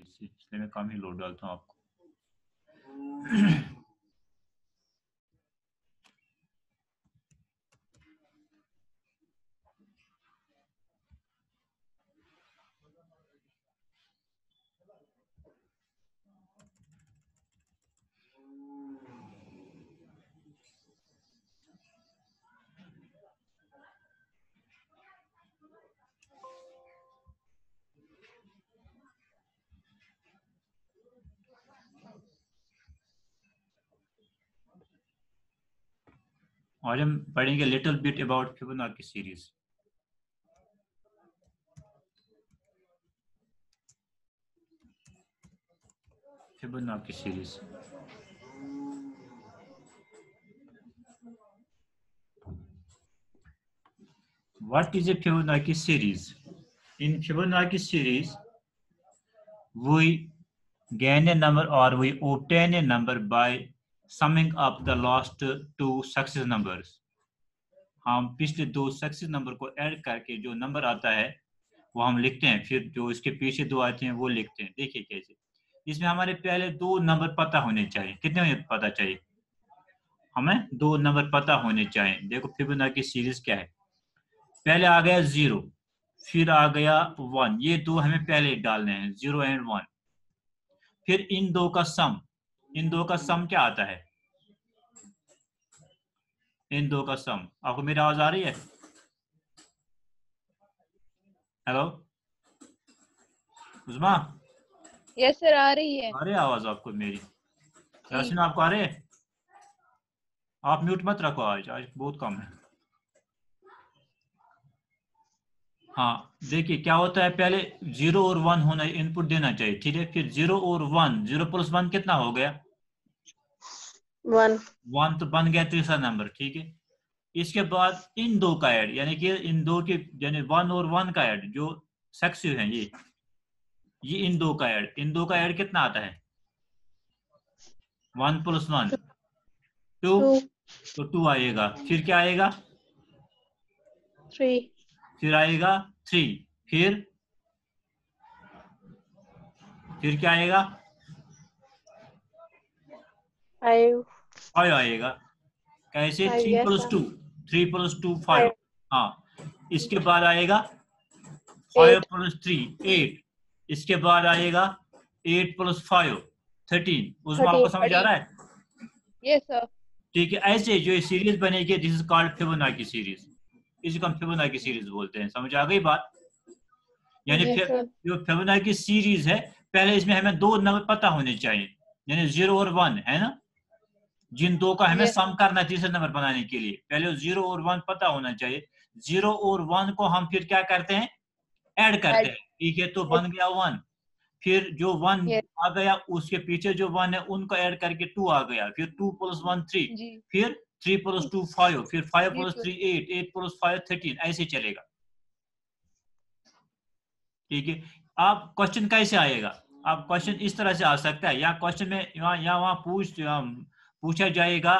इसलिए मैं कम ही लोड डालता हूँ आपको। आज हम पढ़ेंगे little bit about Fibonacci series Fibonacci series what is a Fibonacci series in Fibonacci series we gain a number और we obtain a number by summing up the last two successive numbers. हम पिछले दो success number को add करके जो number आता है, वो हम लिखते हैं, फिर जो इसके पीछे दो आते हैं, वो लिखते हैं। देखिए कैसे। इसमें हमारे पहले दो नंबर पता होने चाहिए। कितने होने पता चाहिए? हमें दो नंबर पता होने चाहिए। देखो फिबोना की सीरीज़ क्या है। पहले आ गया ज़ीरो फिर आ गया वन ये दो हमें पहले डालने हैं ज़ीरो एंड वन फिर इन दो का सम इन दो का सम क्या आता है? इन दो का सम आपको मेरी आवाज़ आ रही है? हेलो उजमा? यस सर आ रही है। आ रही आवाज़ आपको मेरी? आपको आ रही है? आप म्यूट मत रखो आज आज बहुत कम है। हाँ देखिए क्या होता है पहले ज़ीरो और वन होना इनपुट देना चाहिए ठीक है? फिर ज़ीरो और वन ज़ीरो प्लस वन कितना हो गया? वन वन तो बन गया तीसरा नंबर ठीक है? इसके बाद इन दो का ऐड यानी कि इन दो के यानी वन और वन का ऐड जो सक्सिव है ये ये इन दो का ऐड इन दो का ऐड कितना आता है? One plus one two two तो टू आएगा फिर क्या आएगा? थ्री फिर आएगा थ्री फिर फिर क्या आएगा? फाइव आएगा। कैसे? Three plus two three plus two five हाँ। इसके बाद आएगा फाइव प्लस थ्री एट इसके बाद आएगा एट प्लस फाइव थर्टीन उसमें आपको समझ आ रहा है? यस सर ठीक है। ऐसे जो सीरीज़ बनेगी this is called Fibonacci series इसको हम फिबोनाची सीरीज़ बोलते हैं। समझ आ गई बात? यानी. जो फिबोनाची सीरीज़ है पहले इसमें हमें दो नंबर पता होने चाहिए। यानी ज़ीरो और वन है ना? जिन दो का हमें सम करना है तीसरे नंबर बनाने के लिए। पहले ज़ीरो और वन पता होना चाहिए। ज़ीरो और वन को हम फिर क्या करते हैं? ऐड करते हैं। ठीक है तो बन गया वन फिर जो वन आ गया उसके पीछे जो वन है उनको ऐड करके टू आ गया। फिर टू प्लस वन थ्री फिर थ्री प्लस टू फाइव फिर five plus three eight eight plus five thirteen ऐसे चलेगा। ठीक है? आप क्वेश्चन कैसे आएगा? आप क्वेश्चन इस तरह से आ सकता है। या क्वेश्चन में यहाँ यहाँ वहाँ पूछ पूछा जाएगा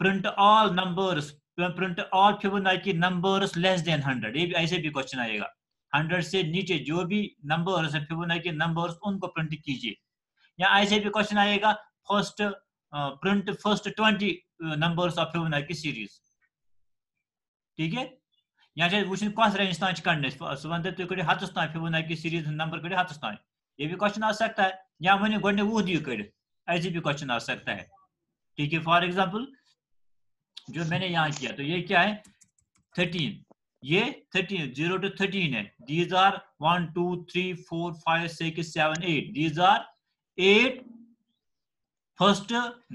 print all numbers print all Fibonacci numbers less than hundred ये भी ऐसे भी क्वेश्चन आएगा। हंड्रेड से नीचे जो भी नंबर्स है फिबोनाची नंबर्स उनको प्रिंट कीजिए। या ऐसे भी क्वेश्चन आएगा first print first twenty numbers of Fibonacci series ठीक है? यहाँ से वुचन कस रेंज तान कड़ने वन तुम कड़ो हतस तान फिबोनाची सीरीज़ नंबर कड़ो हतस तान ये भी क्वेश्चन आ सकता है। या वन गोडने वह दियो कड़ ऐसे भी क्वेश्चन आ सकता है। ठीक है? फॉर एग्ज़ाम्पल जो मैंने यहाँ किया तो ये क्या है? थर्टीन ये थर्टीन ज़ीरो टू थर्टीन है। These are one two three four five six seven eight these are eight first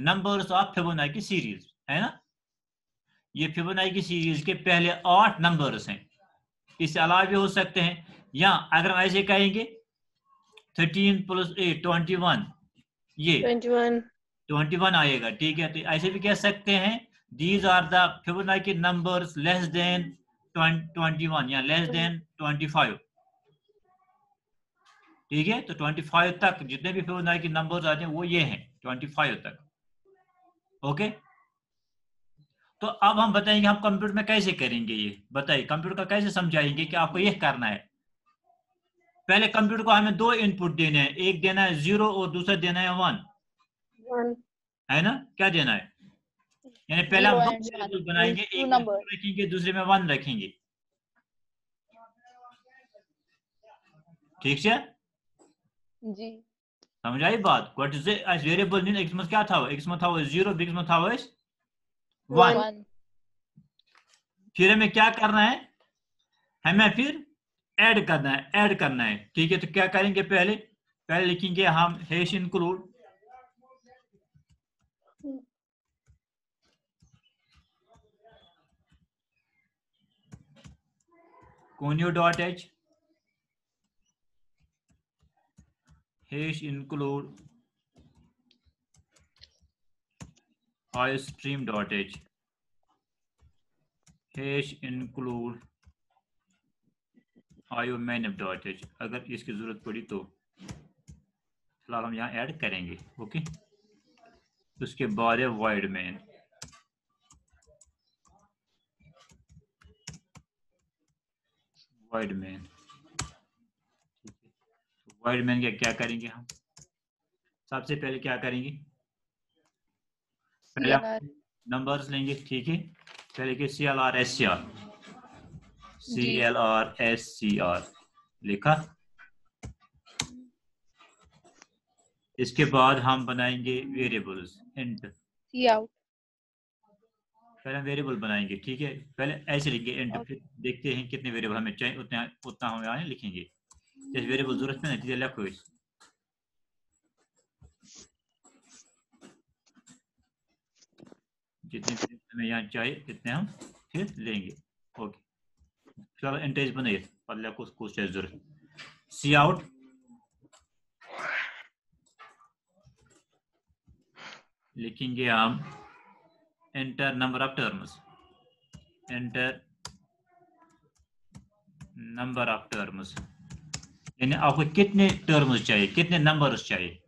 numbers of Fibonacci series है ना? ये फिबोनाची सीरीज़ के पहले आठ नंबर्स हैं। इससे अलावा भी हो सकते हैं। या अगर हम ऐसे कहेंगे thirteen plus eight twenty one ये ट्वेंटी वन आएगा ठीक है? तो ऐसे भी कह सकते हैं these are the Fibonacci numbers less than twenty one या लेस देन ट्वेंटी फाइव ठीक है? तो ट्वेंटी फाइव तक जितने भी फिबोनाची नंबर्स आते हैं वो ये हैं। ट्वेंटी फाइव तक। ओके तो अब हम बताएँगे हम कंप्यूटर में कैसे करेंगे ये। बताइए कंप्यूटर का कैसे समझाएँगे कि आपको ये करना है? पहले कंप्यूटर को हमें दो इनपुट देने हैं। एक देना है ज़ीरो और दूसरा देना है वन है ना? क्या देना है? यानी पहले हम दो बनाएँगे एक रखेंगे दूसरे में वन रखेंगे। ठीक है जी। समझ आई बात इज़ वेरिएबल मीन एक्स में क्या था एक्स में था वो ज़ीरो बिग में था वो वन वन फिर हमें क्या करना है? हमें फिर ऐड करना है ऐड करना है। ठीक है तो क्या करेंगे पहले? पहले लिखेंगे हम hash include conio hash include iostream dot h hash include iomanif dot h अगर इसकी ज़रूरत पड़ी तो फ़िलहाल हम यहाँ ऐड करेंगे ओके उसके बाद है void main void main void main का क्या करेंगे हम? सबसे पहले क्या करेंगे? पहले नंबर्स लेंगे ठीक है? पहले के C L R S C R C L R S C R लिखा? इसके बाद हम बनाएँगे वेरिएबल्स इंट पहले हम वेरिएबल बनाएँगे ठीक है? पहले ऐसे लिखेंगे इंट फिर देखते हैं कितने वेरिएबल हमें चाहिए उतना उतना हम यहाँ लिखेंगे। ज़रूरत में नतीजा लिखो इस जितने हमें यहाँ चाहिए इतने हम फिर लेंगे ओके चलो इंटेज बनाइए पहले कुछ कुछ चाहिए ज़रूरत सी आउट लिखेंगे हम enter number of terms. Enter number of terms. यानी आपको कितने टर्म्स चाहिए, कितने नंबर्स चाहिए?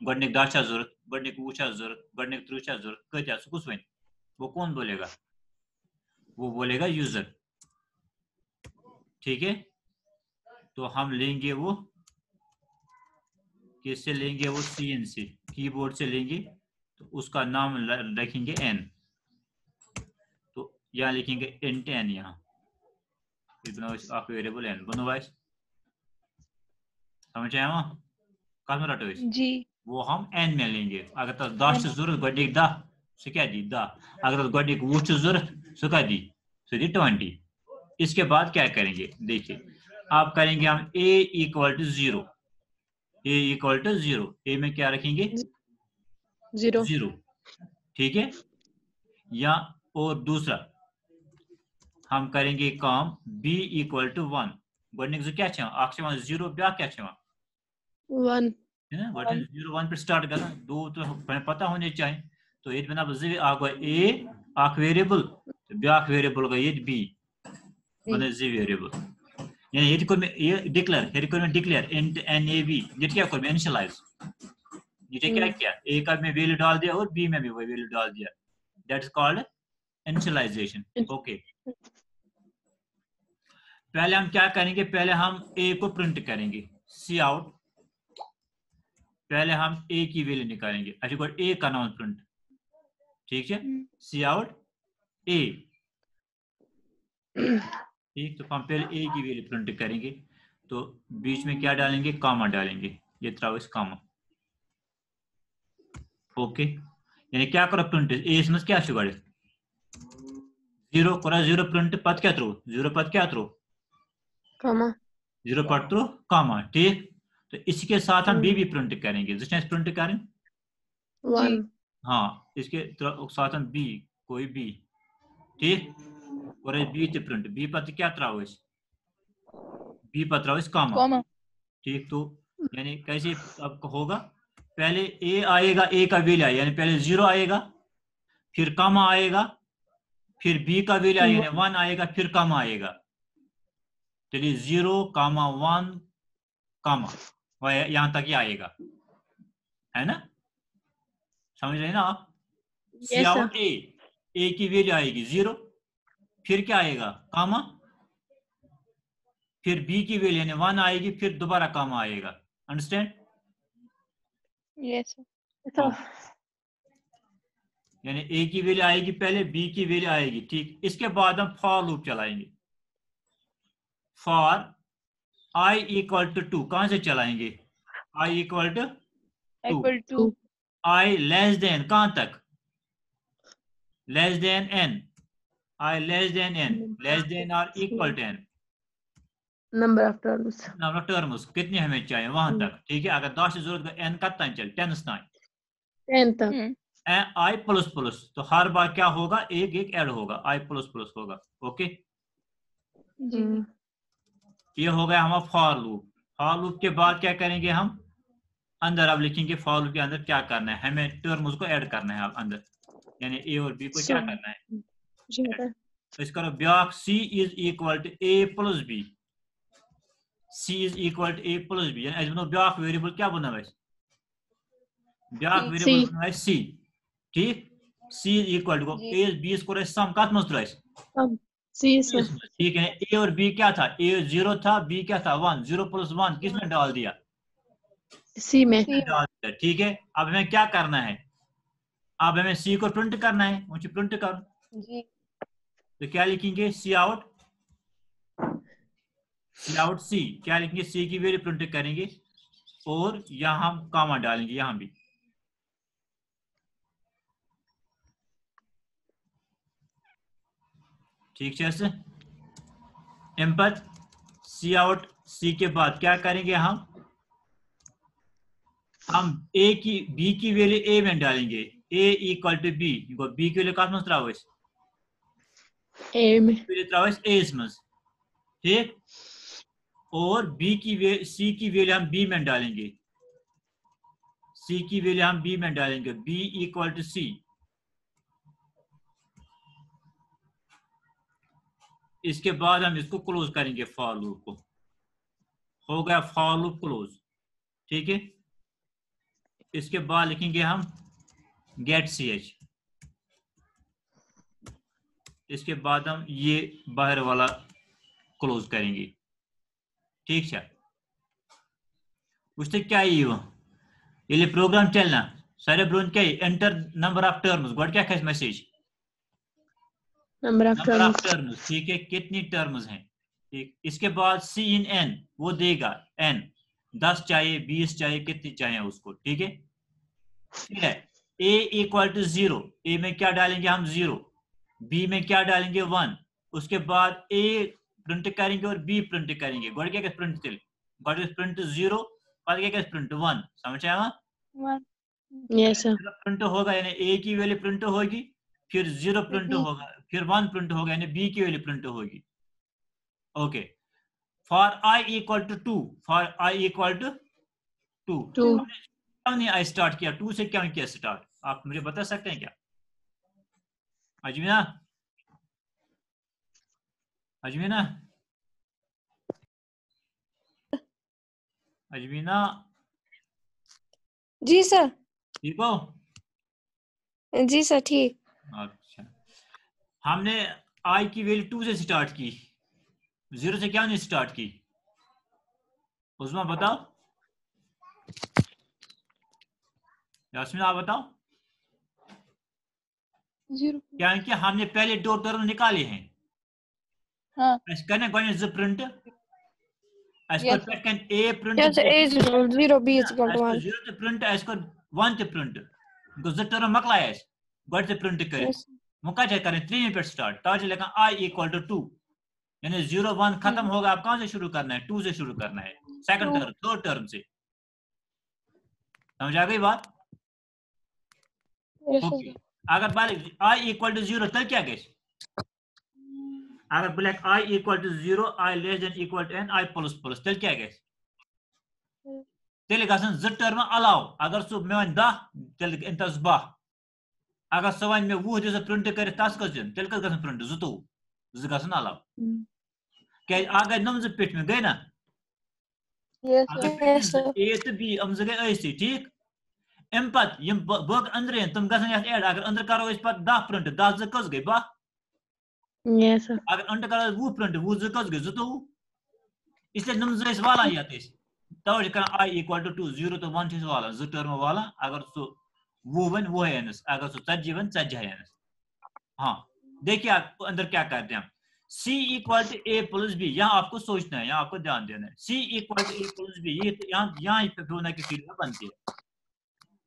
गणिक दाशा ज़रूरत गणिक ऊँचा ज़रूरत गणिक त्रुचा ज़रूरत कत्या कुछ वही वो कौन बोलेगा? वो बोलेगा यूज़र ठीक है? तो हम लेंगे वो, किससे लेंगे वो? सी एन सी कीबोर्ड से लेंगे तो उसका नाम रखेंगे एन तो यहाँ लिखेंगे एन यहाँ। फिर बनाओ आपका वेरिएबल एन बनो वाइस समझ आया वहाँ कहाँ रटो जी। वो हम एन में लेंगे। अगर तक दह से ज़रूरत गड्डिक दह सो क्या दी। दह अगर तक गड्डिक वो से ज़रूरत सो क्या दी सो दी ट्वेंटी इसके बाद क्या करेंगे? देखिए आप करेंगे हम a equal to zero a equal to zero a में क्या रखेंगे? Zero. ज़ीरो ठीक है? या और दूसरा हम करेंगे काम बी इक्वल टू वन गणित क्या ज़ीरो ब्या क्या छे है ना? व्हाट इज़ ज़ीरो वन पे स्टार्ट करना। दो तो पता होने चाहिए। तो ये बना आगो अख वेरिएबल तो वेरिएबल गो ये बने जि। वेरिएबल यानी ये को ये डिक्लेयर ये को declare int n a b ये क्या को इनिशियलाइज ये क्या हम्म। किया? ए का में वैल्यू डाल दिया और बी में भी वही वैल्यू डाल दिया। That is called initialization okay पहले हम क्या करेंगे? पहले हम ए को प्रिंट करेंगे। सी आउट पहले हम ए की वैल्यू निकालेंगे। अच्छा कोई ए का प्रिंट ठीक है। सी आउट ए ठीक तो हम पहले ए की वैल्यू प्रिंट करेंगे। तो बीच में क्या डालेंगे? कामा डालेंगे। ये तरह इस कामा ओके यानी क्या करो प्रिंट ए इसमें क्या शुगर ज़ीरो करा ज़ीरो प्रिंट पद क्या थ्रो ज़ीरो पद क्या थ्रो Comma. ज़ीरो पद थ्रो कामा ठीक? तो इसके साथ हम बी। भी प्रिंट करेंगे। जिसने प्रिंट करें. हाँ इसके साथ हम बी कोई बी ठीक? और बी ते प्रिंट बी पद क्या तरह बी इस? कामा कॉमा ठीक तो यानी कैसे अब होगा? पहले ए आएगा ए का वैल्यू आएगा यानी पहले ज़ीरो आएगा फिर कामा आएगा फिर बी का वैल्यू आएगा यानी वन आएगा फिर कम आएगा। चलिए ज़ीरो कामा वन कामा वह यहाँ तक ही आएगा। है ना? समझ रहे हैं ना आप? Yes, आउट ए ए की वैल्यू आएगी ज़ीरो फिर क्या आएगा? कामा फिर बी की वैल्यू यानी वन आएगी फिर दोबारा कामा आएगा। अंडरस्टैंड Yes, यानी ए की वैल्यू आएगी पहले बी की वैल्यू आएगी ठीक? इसके बाद हम फॉर लूप चलाएँगे। For i equal to two कहाँ से चलाएँगे? I equal to Equal to. I less than कहाँ तक? Less than n i less than n less than और equal to n number of terms. Number terms कितने हमें चाहिए? वहाँ तक. ठीक है? अगर दस की ज़रूरत एन कत तक चल? टेन तक. Ten तक. आई प्लस प्लस तो हर बार क्या होगा? एक एक ऐड होगा. आई प्लस प्लस होगा. ओके जी Hmm. ये हो गया हमारा फॉर लूप फॉर लूप के बाद क्या करेंगे हम? अंदर अब लिखेंगे फॉर लूप के अंदर क्या करना है? हमें टर्म्स को ऐड करना है अब अंदर। यानी ए और बी को क्या करना है. तो इसका back c is equal to a plus b c is equal to a plus b यानी बनो ब्याक वेरिएबल क्या बना है? ब्याक वेरिएबल बना सी ठीक? C is equal to. A b score सम कत मज त्रेस ठीक है ए और बी क्या था? ए ज़ीरो था बी क्या था? वन ज़ीरो प्लस वन किसने डाल दिया? सी में. डाल दिया ठीक है? अब हमें क्या करना है? अब हमें सी को प्रिंट करना है। मुझे प्रिंट कर। जी। तो क्या लिखेंगे? सी आउट सी आउट सी क्या लिखेंगे? सी की वैल्यू प्रिंट करेंगे और यहाँ हम कामा डालेंगे यहाँ भी। ठीक है सर। एम्पत सी आउट सी के बाद क्या करेंगे हम? हम ए की बी की वैल्यू ए में डालेंगे। A equal to b b की वैल्यू कत मज त्रावस A में. वैल्यू मज ठीक? और बी की वे सी की वैल्यू हम बी में डालेंगे। सी की वैल्यू हम बी में डालेंगे। बी इक्वल टू सी इसके बाद हम इसको क्लोज करेंगे फॉर लूप को। हो गया फॉर लूप क्लोज ठीक है? इसके बाद लिखेंगे हम गेट सी एच इसके बाद हम ये बाहर वाला क्लोज करेंगे। ठीक है? उससे क्या वो ये प्रोग्राम चलना। सारे ब्रोन क्या एंटर नंबर ऑफ़ टर्म्स गोड, क्या मैसेज नंबर ऑफ़ टर्म्स ठीक है? कितनी टर्म्स हैं? ठीक इसके बाद सी इन एन वो देगा एन दस चाहिए बीस चाहिए कितनी चाहिए उसको ठीक है? ठीक है? A equal to zero a में क्या डालेंगे हम? ज़ीरो बी में क्या डालेंगे? वन उसके बाद ए प्रिंट करेंगे और बी प्रिंट करेंगे। गोड़ क्या प्रिंट चल गोड़ प्रिंट ज़ीरो और क्या प्रिंट वन समझ आया. प्रिंट होगा यानी ए की वैल्यू प्रिंट होगी फिर ज़ीरो प्रिंट हम्म। होगा। फिर वन प्रिंट होगा यानी बी की वैल्यू प्रिंट होगी। Okay for i equal to two for i equal to two. क्यों नहीं आई स्टार्ट किया? टू से क्यों किया स्टार्ट आप मुझे बता सकते हैं क्या? अजमीना अजमीना अजमीना जी सर। ठीक हो जी सर ठीक। हमने आई की वैल्यू टू से स्टार्ट की ज़ीरो से क्या नहीं स्टार्ट की? उस्मा बताओ। यास्मीन आप बताओ. क्या कि हमने पहले दो टर्म निकाले हैं। हाँ। ज print Yes, a print yes a is equal zero b is equal to one. Zero print print गड ते प्रिंट करे? Yes. मुका चाहे करें थ्री पे स्टार्ट ताज लेकर आई इक्वल टू टू यानी ज़ीरो वन खत्म होगा आप कहाँ से शुरू करना है? टू से शुरू करना है। सेकंड टर्म थर्ड टर्म से। समझ आ गई बात? ओके अगर आई इक्वल टू ज़ीरो तब क्या गए अगर black i equal to zero i less than equal to n i plus plus तब क्या गए तेल गसन ज टर्म अलाव अगर सु मे वन दह तेल इंतस बाह अगर सह वन मे वुह दिस प्रिंट कर तस कस दिन तेल कस प्रिंट जतो ज गसन अलाव. क्या अगर नम ज पिट में गए ना. ए तो बी हम ज गए ऐसी ठीक अम पत यम बग अंदर हैं तुम यथ ऐड अगर अंदर करो इस पर 10 प्रिंट 10 ज कस गए बाह. अगर अंडर करो वो प्रिंट वो ज कस गए जतो इसलिए नम जस वाला यत तवे कर i equal to two zero तो वन छस वाला जो टर्म वाला अगर सो वो वन वो है अनस अगर सो tzji वन tzji है अनस हाँ। देखिए आप अंदर क्या करते हैं c equal to a plus b यहाँ आपको सोचना है यहाँ आपको ध्यान देना है। C equal to a plus b ये तो यहाँ यहाँ फिबोनाची सीरीज़ बनती है।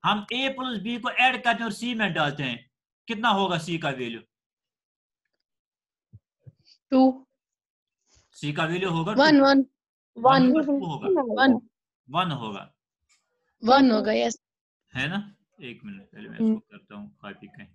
हम a प्लस बी को ऐड करते हैं और c में डालते हैं। कितना होगा c का वैल्यू टू c का वैल्यू होगा वन वन वन होगा। वन होगा। वन होगा यस है ना? एक मिनट पहले मैं हम्म। इसको करता हूँ कॉपी कहीं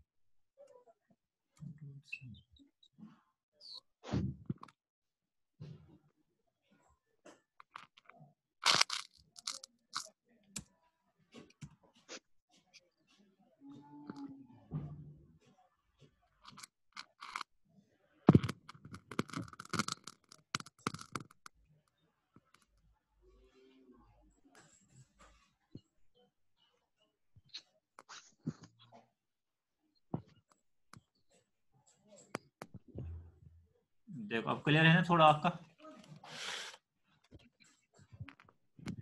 देखो अब क्लियर है ना थोड़ा आपका?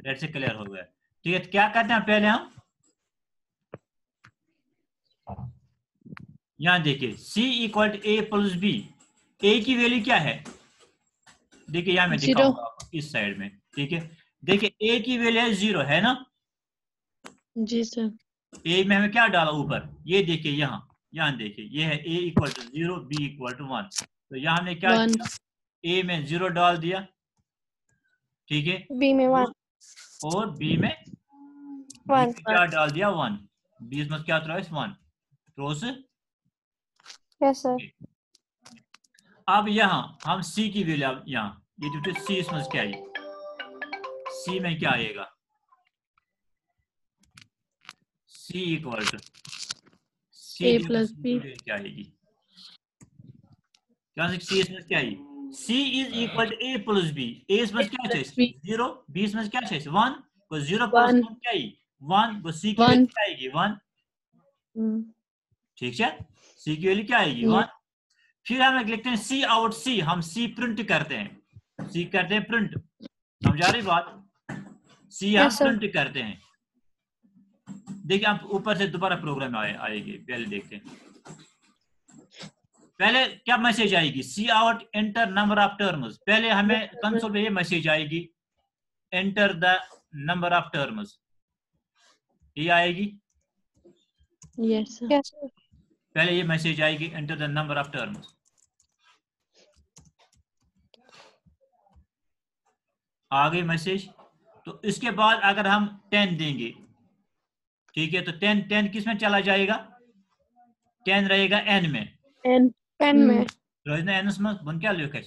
रेड से क्लियर हो गया। ठीक है तो क्या करते हैं पहले हम? यहाँ देखिए C equal to A plus B A की वैल्यू क्या है? देखिए यहाँ मैं. दिखाऊँगा इस साइड में ठीक है? देखिए ए की वैल्यू है ज़ीरो है ना? जी सर ए में हमें क्या डाला ऊपर? ये देखिए यहाँ। यहाँ देखिए ये है A equal to zero B equal to one तो यहाँ हमने क्या ए में ज़ीरो डाल दिया। ठीक है? बी में वन और बी में वन क्या डाल दिया? वन बीस में क्या throws one throws yes sir अब यहाँ हम सी की वैल्यू अब यहाँ ये जो सी इसमें क्या आई सी में क्या आएगा? C equal to C plus B क्या आएगी? क्या सी इसमें क्या आई C is equal to A plus B A A क्या है ज़ीरो बी इसमें क्या है वन को ज़ीरो प्लस वन क्या आई वन को सी की वैल्यू क्या आएगी वन ठीक है? सी की वैल्यू क्या आएगी। वन फिर हम लिखते हैं सी आउट सी हम सी प्रिंट करते हैं. सी करते हैं प्रिंट समझा रही बात? सी हम प्रिंट करते हैं. देखिए आप ऊपर से दोबारा प्रोग्राम आए आएगी. पहले देखते हैं. पहले क्या मैसेज आएगी? Cout enter number of terms पहले हमें कंसोल पे ये मैसेज आएगी। Enter the number of terms ये आएगी? यस सर पहले ये मैसेज आएगी enter the number of terms आ गई मैसेज तो इसके बाद अगर हम टेन देंगे ठीक है तो टेन टेन किसमें चला जाएगा? टेन रहेगा एन में। एन पेन में रोजना एन में बन क्या लिखा है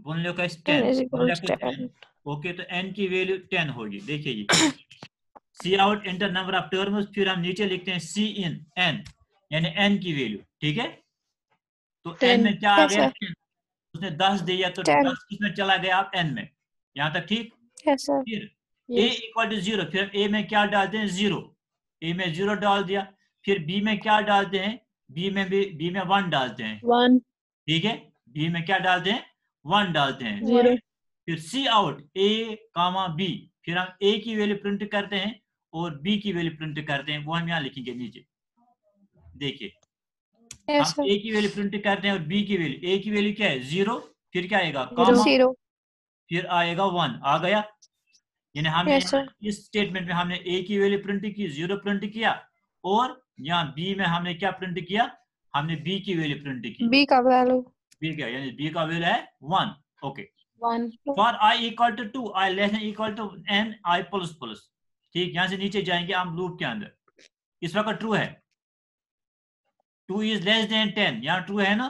one equal to ten okay तो एन की वैल्यू टेन होगी देखिए ये cout enter number of terms फिर हम नीचे लिखते हैं सी इन एन यानी एन की वैल्यू ठीक है तो एन में क्या आ गया. 10 उसने दस दिया तो Ten. दस किसमें चला गया आप एन में यहाँ तक ठीक यस सर फिर ए इक्वल टू ज़ीरो फिर ए में क्या डालते हैं ज़ीरो ए में ज़ीरो डाल दिया फिर बी में क्या डालते हैं बी में भी बी में वन डालते हैं वन ठीक है? बी में क्या डालते हैं वन डालते हैं फिर सी आउट ए कामा बी फिर हम ए की वैल्यू प्रिंट करते हैं और बी की वैल्यू प्रिंट करते हैं। वो हम यहाँ लिखेंगे नीचे। देखिए। हम ए की वैल्यू प्रिंट करते हैं और बी की वैल्यू ए की वैल्यू क्या है? ज़ीरो फिर क्या आएगा? कामा फिर आएगा वन आ गया? यानी हमने Yes, इस स्टेटमेंट में हमने ए की वैल्यू प्रिंट की ज़ीरो प्रिंट किया और यहाँ बी में हमने क्या प्रिंट किया? हमने बी की वैल्यू प्रिंट की। बी का वैल्यू बी क्या? यानी बी का वैल्यू है one okay for I equal to two I less than equal to N I plus plus ठीक? यहाँ से नीचे जाएँगे हम लूप के अंदर। इस वक्त ट्रू है। Two is less than ten यहाँ ट्रू है ना?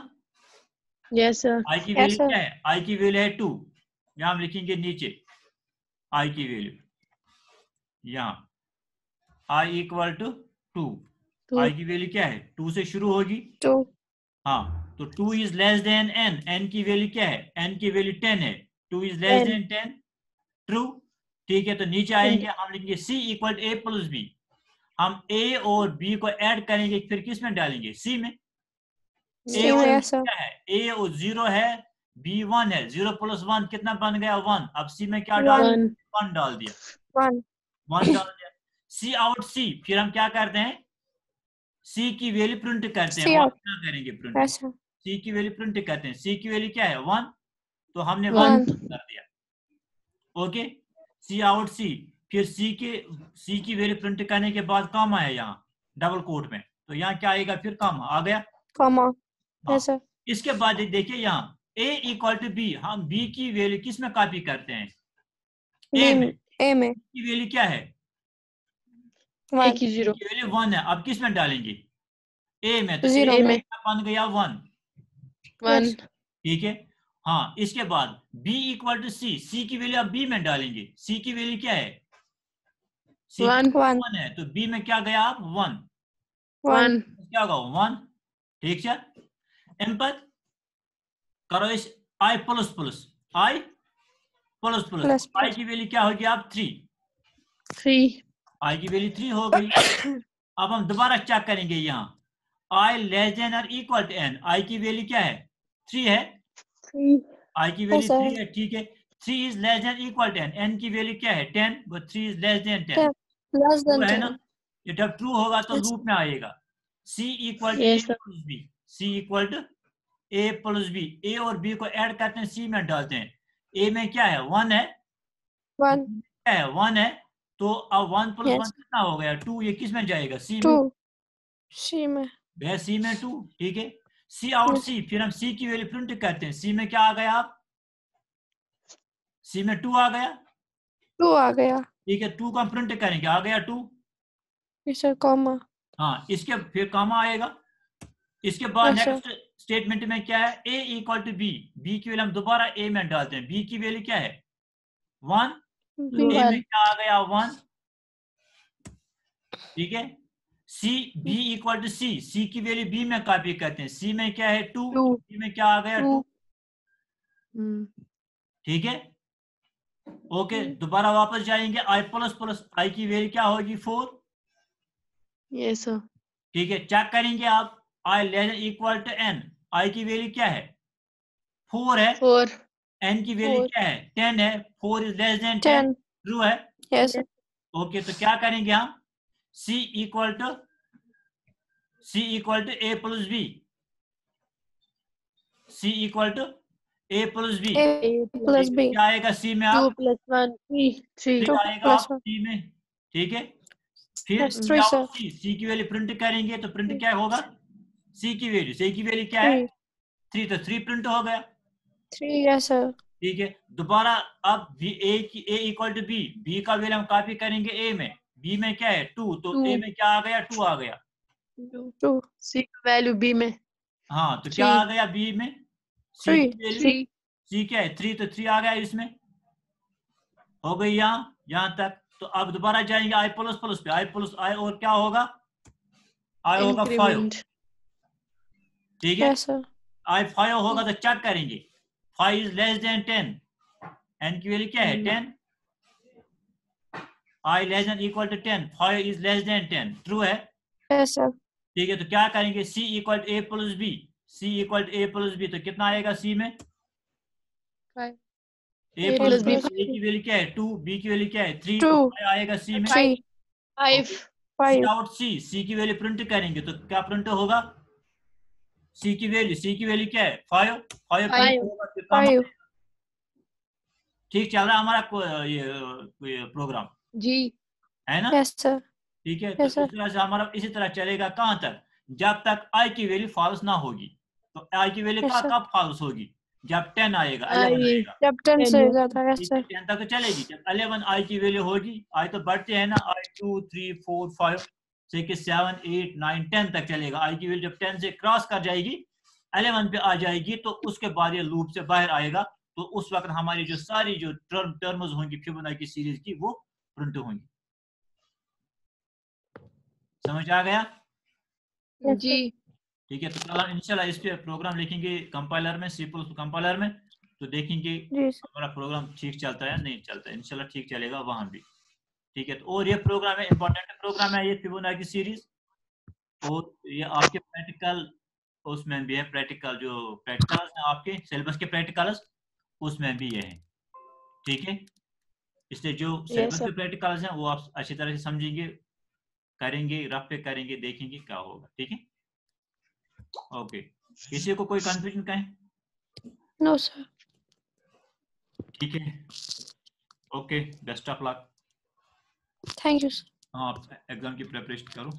यस सर आई की वैल्यू. क्या है? आई की वैल्यू है टू यहाँ हम लिखेंगे नीचे। आई की वैल्यू यहाँ। I equal to two I की वैल्यू क्या है? टू से शुरू होगी। टू हाँ तो two is less than N N की वैल्यू क्या है? एन की वैल्यू टेन है। Two is less than ten true ठीक है तो नीचे आएँगे हम लिखेंगे C equal A plus B हम ए और बी को ऐड करेंगे फिर किसमें डालेंगे? सी में। में और क्या है? ए और ज़ीरो है बी वन है। ज़ीरो प्लस वन कितना बन गया? वन अब सी में क्या डाल. वन डाल दिया। वन डाल दिया। सी आउट सी फिर हम क्या करते हैं? सी की वैल्यू प्रिंट करते हैं क्या करेंगे प्रिंट सी की वैल्यू प्रिंट करते हैं। सी की वैल्यू क्या है? वन तो हमने वन कर दिया। ओके सी आउट सी फिर सी के सी की वैल्यू प्रिंट करने के बाद कॉमा है यहाँ डबल कोट में। तो यहाँ क्या आएगा? फिर कॉमा आ गया? Comma. हाँ। इसके बाद देखिए यहाँ a इक्वल टू बी हम बी की वैल्यू किसमें कॉपी करते हैं? A में. A में. की वैल्यू क्या है. एक ही ज़ीरो की वैल्यू वन है अब किसमें डालेंगे a में तो a में। बन गया वन वन ठीक है हाँ इसके बाद b equal to C C की वैल्यू अब b में डालेंगे c की वैल्यू क्या है c वन वन है तो b में क्या गया आप वन वन क्या होगा वन ठीक है इन करो इस i plus plus i plus plus i की वैल्यू क्या होगी आप थ्री थ्री i की वैल्यू थ्री हो गई। अब हम दोबारा चेक करेंगे यहाँ। आई लेस देन और इक्वल टू एन आई की वैल्यू क्या है? थ्री है। I की वैल्यू थ्री है ठीक है। Three is less than equal to n n की वैल्यू क्या है? Ten but three is less than ten. है ना? ये जब ट्रू होगा तो. लूप में आएगा। C equal to A plus B c equal to A plus B A और बी को ऐड करते हैं सी में डालते हैं। A में क्या है? वन है। One. क्या है? वन है। तो अब वन प्लस वन कितना हो गया? टू ये किसमें जाएगा? C में? Two. C में. वह सी में टू ठीक है? सी आउट सी फिर हम सी की वैल्यू प्रिंट करते हैं। सी में क्या आ गया? आप सी में टू आ गया? Two आ गया. ठीक है टू का प्रिंट करेंगे। आ गया टू sir. हाँ इसके फिर कामा आएगा। इसके बाद नेक्स्ट स्टेटमेंट में क्या है? A equal to B B की वैल्यू हम दोबारा ए में डालते हैं। बी की वैल्यू क्या है? वन में क्या आ गया? वन। ठीक है? C b equal to C. C की वैल्यू बी में कॉपी करते हैं। सी में क्या है? टू। b में क्या आ गया? टू। ठीक है? ओके दोबारा वापस जाएँगे। आई प्लस प्लस आई की वैल्यू क्या होगी? फोर। Yes sir. ठीक है चेक करेंगे आप। I less equal to N. I की वैल्यू क्या है? फोर है। फोर। N की वैल्यू क्या है? टेन है. Four is less than ten true है? Yes, sir. ओके तो क्या करेंगे हम? C equal to c equal to A plus B c equal to A plus B plus B क्या आएगा c में आप? प्लस वन थ्री आएगा में। ठीक है? फिर सी c की वैल्यू प्रिंट करेंगे तो प्रिंट क्या होगा? C की वैल्यू c की वैल्यू क्या है? थ्री तो थ्री प्रिंट हो गया। Yes, sir. ठीक है? दोबारा अब b a की a equal to B B का वैल्यू हम कॉपी करेंगे ए में. बी में क्या है? टू तो ए में क्या आ गया? टू आ गया. Two. सी वैल्यू बी में. हाँ तो क्या आ गया बी में? थ्री c क्या है? थ्री तो थ्री आ गया इसमें. हो गई यहाँ यहाँ तक. तो अब दोबारा जाएँगे आई प्लस प्लस पे. आई प्लस i और क्या होगा? आई होगा फाइव ठीक है? आई फाइव होगा तो चेक करेंगे. Five is less than ten N की वैल्यू क्या है। Ten I less than equal to ten five is less than ten true है? ठीक है तो क्या करेंगे? C equal to A plus B C equal to A plus B तो कितना आएगा सी में? ए प्लस बी ए की वैल्यू क्या है? टू बी की वैल्यू क्या है? Three Two. आएगा सी में? आउट सी सी की वैल्यू प्रिंट करेंगे तो क्या प्रिंट होगा? सी की वैल्यू सी की वैल्यू क्या है? फाइव फाइव तो. ठीक चल रहा है हमारा ये प्रोग्राम जी। है ना? Yes, sir. ठीक है? yes, तो इस तरह से हमारा इसी तरह चलेगा कहाँ तक? जब तक आई की वैल्यू फॉल्स ना होगी। तो आई की वैल्यू Yes, कब फॉल्स होगी? जब टेन आएगा जब ten से ज़्यादा टेन तक तो चलेगी। जब अलेवन आई की वैल्यू होगी आई तो बढ़ते हैं ना। I two three four five six seven eight nine ten तक चलेगा। आई की वैल्यू जब टेन से क्रॉस कर जाएगी अलेवन पे आ जाएगी तो उसके बाद ये लूप से बाहर आएगा तो उस वक्त हमारी जो सारी जो टर्म टर्म्स होंगी फिबोनाची सीरीज़ की वो प्रिंट होंगी। समझ आ गया? जी। ठीक है तो कल हम इंशाल्लाह इस पे प्रोग्राम लिखेंगे कंपाइलर में सी कंपाइलर में तो देखेंगे हमारा प्रोग्राम ठीक चलता है या नहीं चलता है। इंशाल्लाह ठीक चलेगा वहाँ भी। ठीक है तो और ये प्रोग्राम है इंपॉर्टेंट प्रोग्राम है ये फिबोनाची सीरीज़ और ये आपके प्रैक्टिकल उसमें भी है प्रैक्टिकल जो प्रैक्टिकल्स हैं आपके सिलेबस के प्रैक्टिकल्स उसमें भी ये है। ठीक है? इसलिए जो सिलेबस के प्रैक्टिकल्स हैं वो आप अच्छी तरह से समझेंगे करेंगे रफ पे करेंगे देखेंगे क्या होगा। ठीक है? ओके किसी को कोई कंफ्यूजन का है No, sir. ठीक है? Okay best of luck thank you sir. हाँ एग्ज़ाम की प्रिपरेशन करो।